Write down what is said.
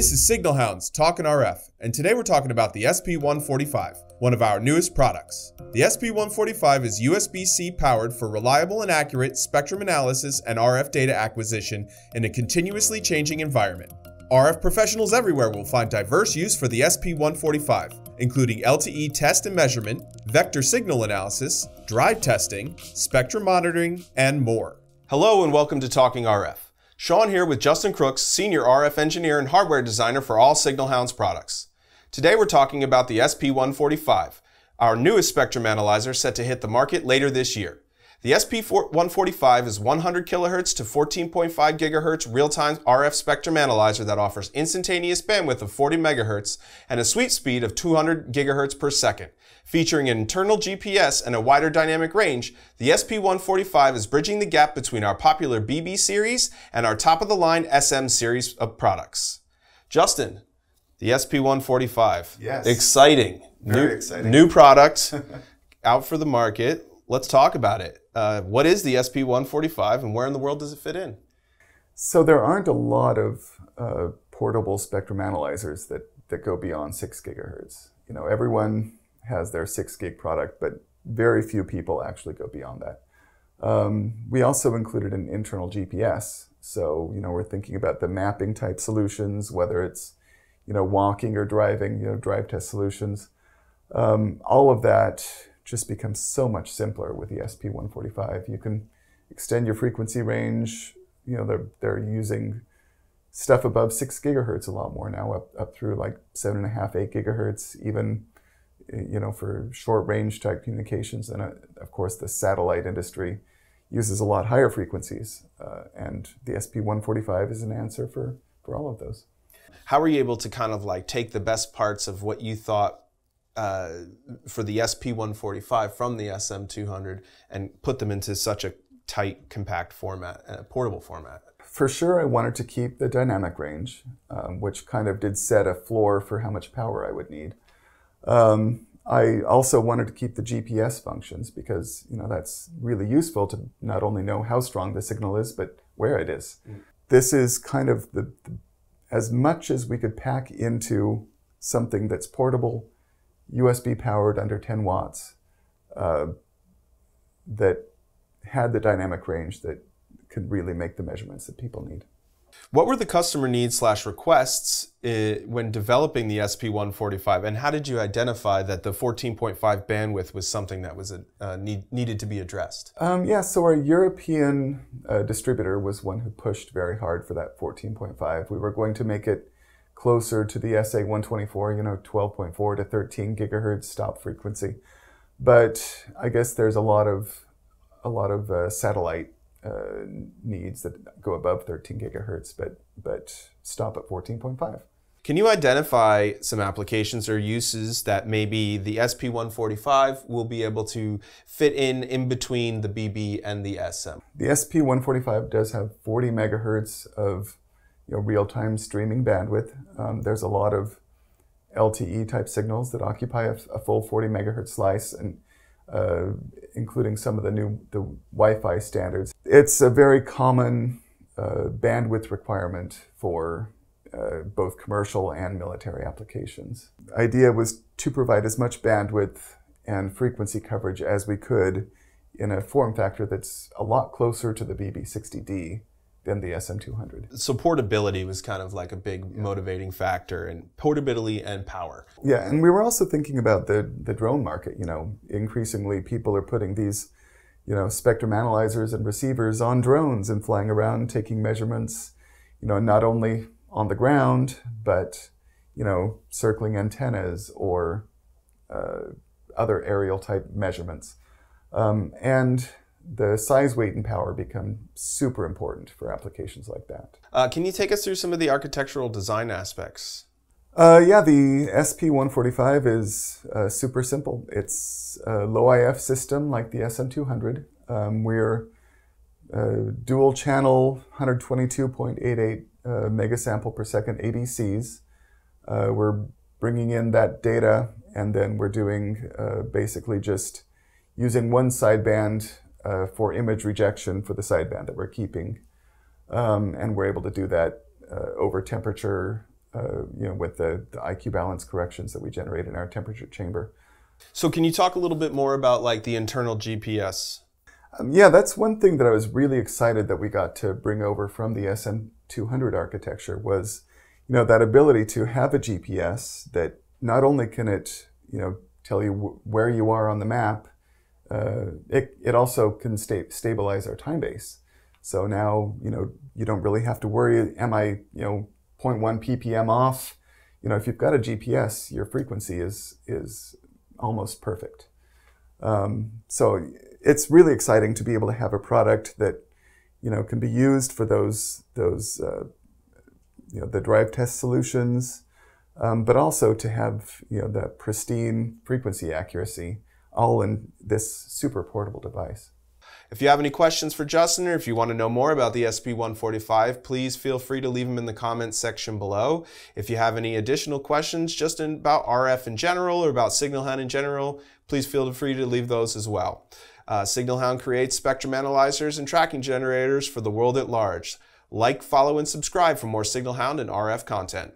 This is Signal Hounds Talking RF, and today we're talking about the SP145, one of our newest products. The SP145 is USB C powered for reliable and accurate spectrum analysis and RF data acquisition in a continuously changing environment. RF professionals everywhere will find diverse use for the SP145, including LTE test and measurement, vector signal analysis, drive testing, spectrum monitoring, and more. Hello, and welcome to Talking RF. Sean here with Justin Crooks, Senior RF Engineer and Hardware Designer for all Signal Hounds products. Today we're talking about the SP145, our newest spectrum analyzer set to hit the market later this year. The SP145 is 100 kHz to 14.5 GHz real-time RF spectrum analyzer that offers instantaneous bandwidth of 40 MHz and a sweep speed of 200 GHz per second. Featuring an internal GPS and a wider dynamic range, the SP145 is bridging the gap between our popular BB series and our top-of-the-line SM series of products. Justin, the SP145. Yes. Exciting. Very new, exciting. New product out for the market. Let's talk about it. Uh, what is the SP145 and where in the world does it fit in? So there aren't a lot of uh, portable spectrum analyzers that, that go beyond six gigahertz. You know, everyone has their six gig product, but very few people actually go beyond that. Um, we also included an internal GPS. So, you know, we're thinking about the mapping type solutions, whether it's, you know, walking or driving, you know, drive test solutions. Um, all of that just becomes so much simpler with the SP145. You can extend your frequency range. You know, they're, they're using stuff above six gigahertz a lot more now, up, up through like seven and a half, eight gigahertz, even, you know, for short range type communications. And uh, of course, the satellite industry uses a lot higher frequencies. Uh, and the SP145 is an answer for, for all of those. How were you able to kind of like take the best parts of what you thought uh, for the SP145 from the SM200 and put them into such a tight, compact format, a portable format? For sure, I wanted to keep the dynamic range, um, which kind of did set a floor for how much power I would need. Um, I also wanted to keep the GPS functions because you know that's really useful to not only know how strong the signal is, but where it is. Mm. This is kind of the, the as much as we could pack into something that's portable USB powered under 10 watts uh, that had the dynamic range that could really make the measurements that people need. What were the customer needs slash requests uh, when developing the SP145, and how did you identify that the 14.5 bandwidth was something that was uh, need, needed to be addressed? Um, yeah, so our European uh, distributor was one who pushed very hard for that 14.5. We were going to make it closer to the SA124, you know, 12.4 to 13 gigahertz stop frequency. But I guess there's a lot of a lot of uh, satellite uh, needs that go above 13 gigahertz, but but stop at 14.5. Can you identify some applications or uses that maybe the SP145 will be able to fit in in between the BB and the SM? The SP145 does have 40 megahertz of you know, real-time streaming bandwidth. Um, there's a lot of LTE type signals that occupy a, a full 40 megahertz slice, and uh, including some of the new the Wi-Fi standards. It's a very common uh, bandwidth requirement for uh, both commercial and military applications. Idea was to provide as much bandwidth and frequency coverage as we could in a form factor that's a lot closer to the BB60D than the SM200. So portability was kind of like a big yeah. motivating factor and portability and power. Yeah, and we were also thinking about the, the drone market. You know, increasingly people are putting these, you know, spectrum analyzers and receivers on drones and flying around taking measurements, you know, not only on the ground, but, you know, circling antennas or uh, other aerial type measurements. Um, and the size, weight, and power become super important for applications like that. Uh, can you take us through some of the architectural design aspects? Uh, yeah, the SP145 is uh, super simple. It's a low IF system like the SM200. Um, we're uh, dual channel 122.88 uh, megasample per second ADCs. Uh, we're bringing in that data and then we're doing basically just using one sideband uh, for image rejection for the sideband that we're keeping. Um, and we're able to do that uh, over temperature uh, you know, with the, the IQ balance corrections that we generate in our temperature chamber. So, can you talk a little bit more about like the internal GPS? Um, yeah, that's one thing that I was really excited that we got to bring over from the SM200 architecture was, you know, that ability to have a GPS that not only can it, you know, tell you where you are on the map, uh, it, it also can sta stabilize our time base. So now, you know, you don't really have to worry, am I, you know, 0.1 ppm off? You know, if you've got a GPS, your frequency is, is almost perfect. Um, so it's really exciting to be able to have a product that, you know, can be used for those, those uh, you know, the drive test solutions, um, but also to have, you know, that pristine frequency accuracy all in this super portable device. If you have any questions for Justin or if you want to know more about the SP145, please feel free to leave them in the comments section below. If you have any additional questions Justin, about RF in general or about SignalHound in general, please feel free to leave those as well. Uh, SignalHound creates spectrum analyzers and tracking generators for the world at large. Like, follow, and subscribe for more SignalHound and RF content.